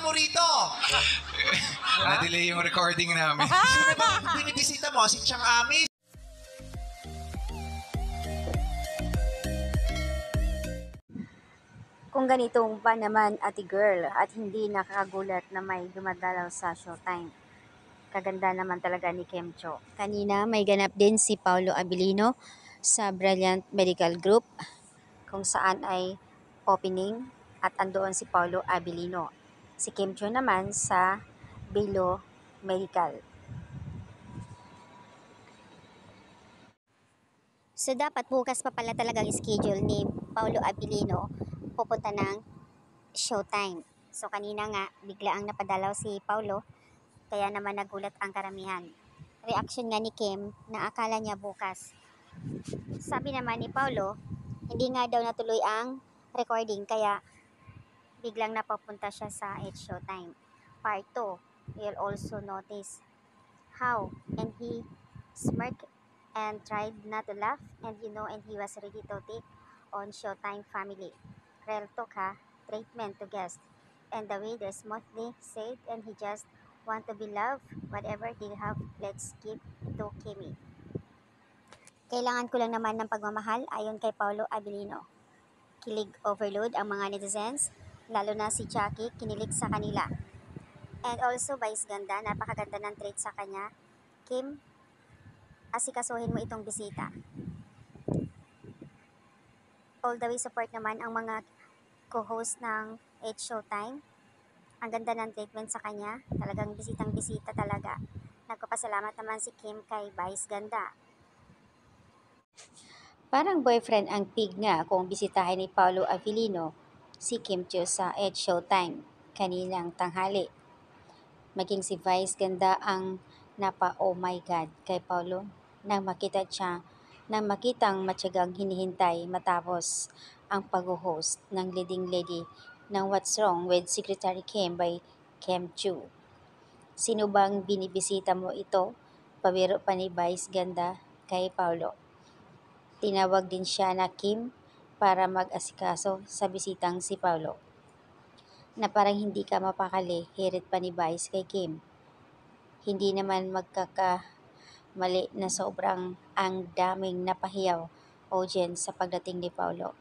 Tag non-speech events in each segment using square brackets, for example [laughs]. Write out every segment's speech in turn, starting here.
mo rito? [laughs] Na-delay yung recording namin. Sino [laughs] ba binibisita mo? Si Chang Ami? Kung ganitong pa naman ati girl at hindi nakakagulat na may dumadalaw sa showtime. Kaganda naman talaga ni Kim Cho. Kanina may ganap din si Paulo Abilino sa Brilliant Medical Group kung saan ay opening at andoon si Paulo Abilino. Si Kim Cho naman sa Bilo Medical. So dapat bukas pa pala talagang schedule ni Paulo Abilino pupunta ng showtime. So kanina nga, bigla ang napadalaw si Paulo, kaya naman nagulat ang karamihan. Reaction nga ni Kim na akala niya bukas. Sabi naman ni Paulo, hindi nga daw natuloy ang recording kaya biglang napapunta siya sa It's Showtime. Part 2, you'll also notice how and he smirked and tried not to laugh and you know and he was ready to on Showtime family. Real talk ha, treatment to guest. And the way they smoothly said and he just want to be loved, whatever they have, let's give to Kimi. Kailangan ko lang naman ng pagmamahal ayon kay Paulo Abilino. Kilig overload ang mga netizens, lalo na si Jackie kinilig sa kanila. And also Vice Ganda, napakaganda ng trait sa kanya. Kim, asikasuhin mo itong bisita. All the way support naman ang mga co-host ng H Showtime. Ang ganda ng treatment sa kanya. Talagang bisitang bisita talaga. Nagpapasalamat naman si Kim kay Vice Ganda. Parang boyfriend ang pig nga kung bisitahin ni Paulo Avellino si Kim Chiu sa Ed Showtime kaninang tanghali. Maging si Vice Ganda ang napa oh my god kay Paulo nang makita siya nang makitang matyagang hinihintay matapos ang pag-host ng leading lady ng What's Wrong with Secretary Kim by Kim Chu. Sino bang binibisita mo ito? Pabiro pa ni Vice Ganda kay Paulo. Tinawag din siya na Kim para mag-asikaso sa bisitang si Paulo. Na parang hindi ka mapakali, hirit pa ni Vice kay Kim. Hindi naman magkakamali na sobrang ang daming napahiyaw audience sa pagdating ni Paulo.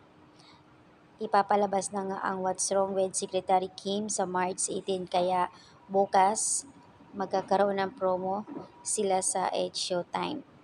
Ipapalabas na nga ang What's Wrong with Secretary Kim sa March 18 kaya bukas magkakaroon ng promo sila sa H Showtime.